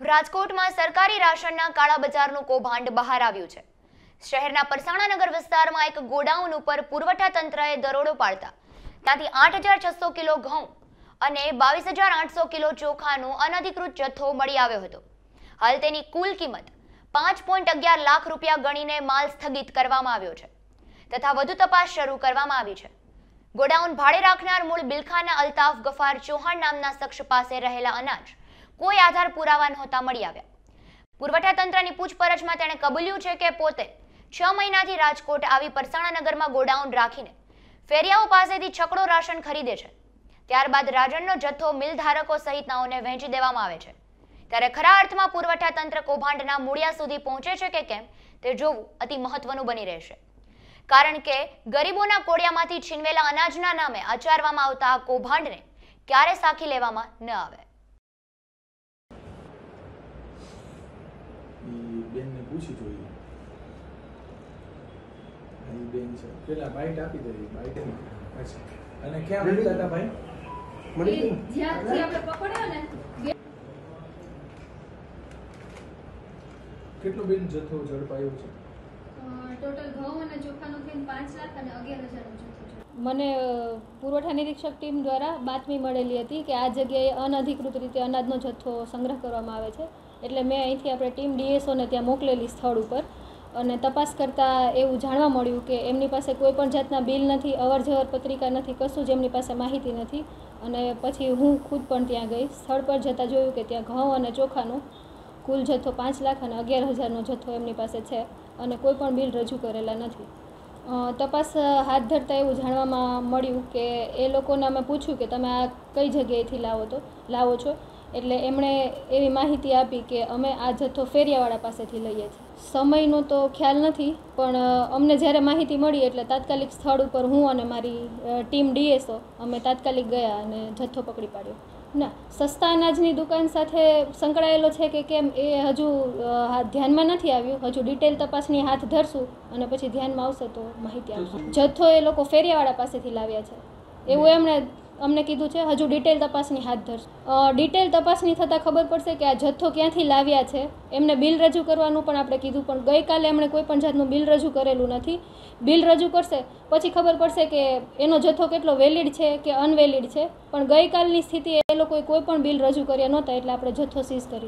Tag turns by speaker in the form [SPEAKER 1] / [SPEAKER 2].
[SPEAKER 1] રાજકોટમાં સરકારી રાશનના કાળા બજારનું કૌભાંડ બહાર આવ્યું છે. શહેરના પરસાણાનગર વિસ્તારમાં એક ગોડાઉન ઉપર પુરવઠા તંત્રએ દરોડો પાડતા ત્યાંથી આઠ હજાર છસો કિલો ઘઉં અને બાવીસ હજાર આઠસો કિલો ચોખાનો અનધિકૃત જથ્થો મળી આવ્યો હતો. હાલ તેની કુલ કિંમત પાંચ પોઈન્ટ અગિયાર લાખ રૂપિયા ગણીને માલ સ્થગિત કરવામાં આવ્યો છે તથા વધુ તપાસ શરૂ કરવામાં આવી છે. ગોડાઉન ભાડે રાખનાર મૂળ બિલખાના અલ્તાફ ગફાર ચૌહાણ નામના શખ્સ પાસે રહેલા અનાજ કોઈ આધાર પુરાવા નહોતા મળી આવ્યા. પુરવઠા તંત્રની પૂછપરછમાં તેણે કબૂલ્યું છે કે પોતે છ મહિનાથી રાજકોટ આવી પરસાણાનગરમાં ગોડાઉન રાખીને ફેરિયાઓ પાસેથી છકડો રાશન ખરીદે છે. ત્યારબાદ રાશનનો જથ્થો મિલ ધારકો સહિતનાઓને વહેંચી દેવામાં આવે છે. ત્યારે ખરા અર્થમાં પુરવઠા તંત્ર કૌભાંડના મૂળિયા સુધી પહોંચે છે કે કેમ તે જોવું અતિ મહત્વનું બની રહેશે. કારણ કે ગરીબોના કોડિયામાંથી છીનવેલા અનાજના નામે આચારવામાં આવતા આ કૌભાંડને ક્યારે સાખી લેવામાં ન આવે.
[SPEAKER 2] બેનને પૂછી જોઈએ. અહીં બેન છે. પેલા બાઈટ આપી દઈએ બાઈટ અચ્છા. અને ક્યાં મળતા હતા ભાઈ? મળી
[SPEAKER 3] જ્યાંથી આપણે પકડ્યો ને
[SPEAKER 2] કેટલો બેન જથ્થો ઝડપાયો છે?
[SPEAKER 3] ટોટલ ઘઉં અને ચોખાનો થઈને પાંચ લાખ અને અગિયાર હજારનો જથ્થો
[SPEAKER 4] મને પુરવઠા નિરીક્ષક ટીમ દ્વારા બાતમી મળેલી હતી કે આ જગ્યાએ અનધિકૃત રીતે અનાજનો જથ્થો સંગ્રહ કરવામાં આવે છે. એટલે મેં અહીંથી આપણે ટીમ ડીએસઓને ત્યાં મોકલેલી સ્થળ ઉપર. અને તપાસ કરતાં એવું જાણવા મળ્યું કે એમની પાસે કોઈ પણ જાતના બિલ નથી અવર જવર પત્રિકા નથી, કશું જ એમની પાસે માહિતી નથી. અને પછી હું ખુદ પણ ત્યાં ગઈ. સ્થળ પર જતાં જોયું કે ત્યાં ઘઉં અને ચોખાનો કુલ જથ્થો પાંચ લાખ અને અગિયાર હજારનો જથ્થો એમની પાસે છે અને કોઈ પણ બિલ રજૂ કરેલા નથી. તપાસ હાથ ધરતા એવું જાણવામાં મળ્યું કે એ લોકોને અમે પૂછ્યું કે તમે આ કઈ જગ્યાએથી લાવો તો, લાવો છો? એટલે એમણે એવી માહિતી આપી કે અમે આ જથ્થો ફેરિયાવાળા પાસેથી લઈએ છીએ. સમયનો તો ખ્યાલ નથી, પણ અમને જ્યારે માહિતી મળી એટલે તાત્કાલિક સ્થળ ઉપર હું અને મારી ટીમ ડીએસઓ અમે તાત્કાલિક ગયા અને જથ્થો પકડી પાડ્યો. ના, સસ્તા અનાજની દુકાન સાથે સંકળાયેલો છે કે કેમ એ હજુ ધ્યાનમાં નથી આવ્યું. હજુ ડિટેલ તપાસની હાથ ધરશું અને પછી ધ્યાનમાં આવશે તો માહિતી આપશું. જથ્થો એ લોકો ફેરિયાવાળા પાસેથી લાવ્યા છે. એવું એમણે અમને કીધું છે, હજુ ડિટેલ તપાસની હાથ ધરશે. ડિટેલ તપાસની થતાં ખબર પડશે કે આ જથ્થો ક્યાંથી લાવ્યા છે. એમને બિલ રજૂ કરવાનું પણ આપણે કીધું, પણ ગઈકાલે એમણે કોઈ પણ જાતનું બિલ રજૂ કરેલું નથી. બિલ રજૂ કરશે, પછી ખબર પડશે કે એનો જથ્થો કેટલો વેલિડ છે કે અનવેલિડ છે. પણ ગઈકાલની સ્થિતિ એ લોકોએ કોઈ પણ બિલ રજૂ કર્યા નહોતા, એટલે આપણે જથ્થો સીઝ કરી